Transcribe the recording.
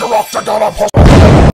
Dr. Octagon of